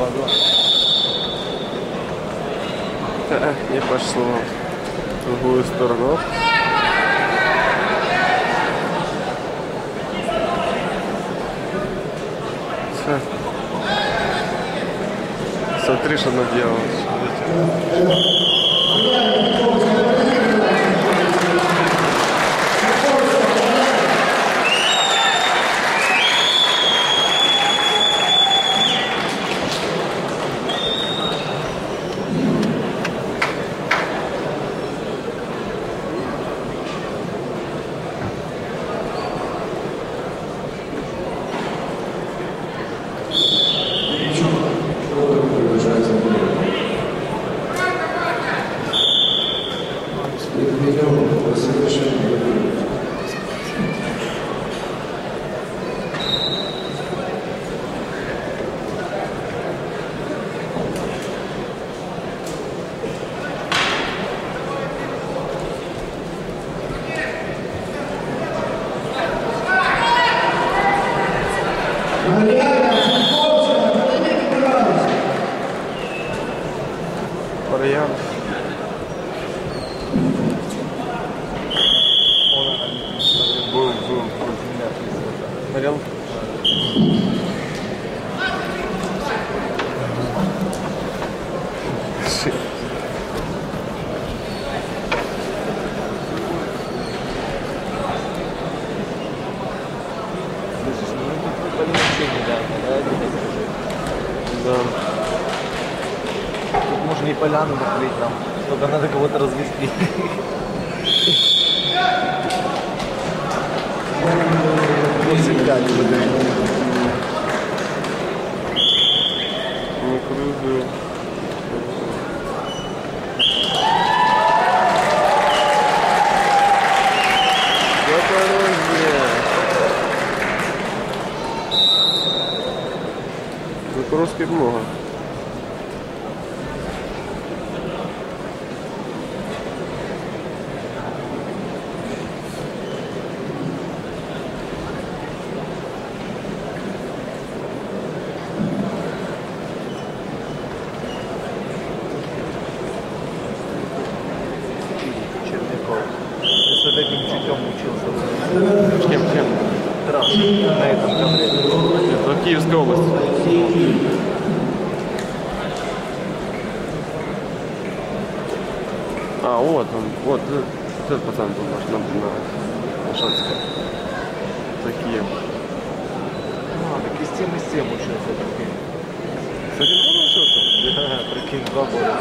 Valeu. Так, не пошло в другую сторону. Смотри, что наделал. Вариант. Был, был, был. Смотрел? Да. Тут можно и поляну накрыть нам, только надо кого-то развести. Уже дают. Ну, круто. Запорожье. Запорожских много. Этим чутем учился. Кем, кем? Раз на этом ковре. Это Киевская область. А, вот он, вот, э, этот пацан был наш на, на, на Шацке. Такие. А, так и с тем, и с тем учился. прикинь. С этим тоже учился? Да, прикинь, два года.